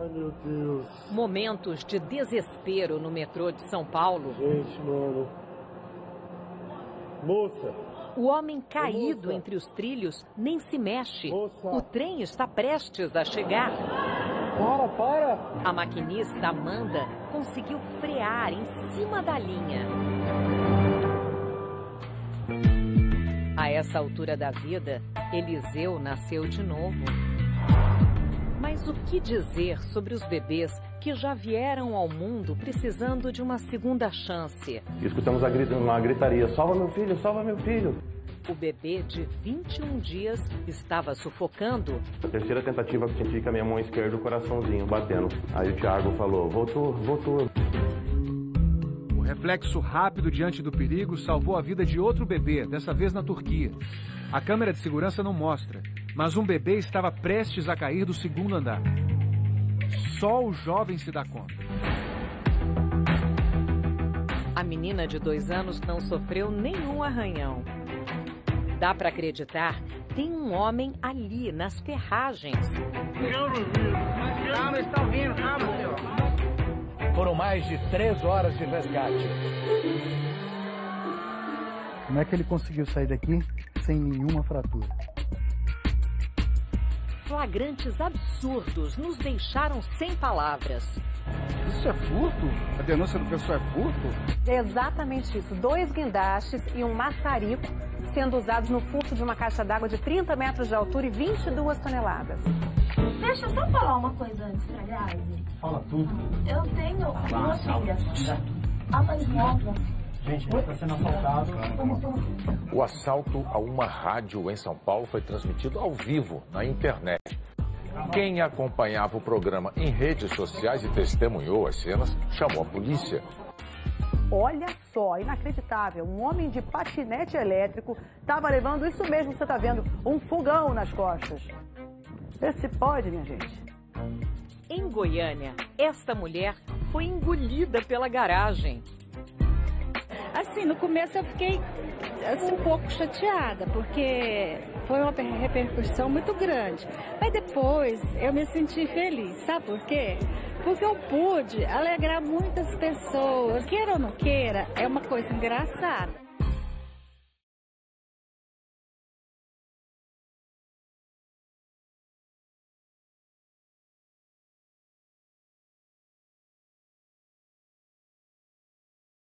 Ai, meu Deus. Momentos de desespero no metrô de São Paulo. Gente, mano. Moça. O homem caído Moça. entre os trilhos nem se mexe. Moça. O trem está prestes a chegar. Para, para! A maquinista Amanda conseguiu frear em cima da linha. A essa altura da vida, Eliseu nasceu de novo. Mas o que dizer sobre os bebês que já vieram ao mundo precisando de uma segunda chance? Escutamos uma gritaria: salva meu filho, salva meu filho. O bebê de 21 dias estava sufocando. A terceira tentativa eu senti com a minha mão esquerda o coraçãozinho batendo. Aí o Thiago falou: voltou, voltou. O reflexo rápido diante do perigo salvou a vida de outro bebê, dessa vez na Turquia. A câmera de segurança não mostra, mas um bebê estava prestes a cair do segundo andar. Só o jovem se dá conta. A menina de dois anos não sofreu nenhum arranhão. Dá para acreditar, tem um homem ali nas ferragens. Calma, está ouvindo, calma, senhor. Foram mais de três horas de resgate. Como é que ele conseguiu sair daqui sem nenhuma fratura? Flagrantes absurdos nos deixaram sem palavras. Isso é furto? A denúncia do pessoal é furto? É exatamente isso. Dois guindastes e um maçarico sendo usados no furto de uma caixa d'água de 30 metros de altura e 22 toneladas. Deixa eu só falar uma coisa antes pra Grazi. Fala tudo. Eu tenho duas filhas. A mais nova. Gente, está sendo assaltado. O assalto a uma rádio em São Paulo foi transmitido ao vivo na internet. Quem acompanhava o programa em redes sociais e testemunhou as cenas chamou a polícia. Olha só, inacreditável. Um homem de patinete elétrico estava levando isso mesmo que você está vendo, um fogão nas costas. Vê se pode, minha gente. Em Goiânia, esta mulher foi engolida pela garagem. Assim, no começo eu fiquei assim, um pouco chateada, porque foi uma repercussão muito grande. Mas depois eu me senti feliz, sabe por quê? Porque eu pude alegrar muitas pessoas. Queira ou não queira, é uma coisa engraçada.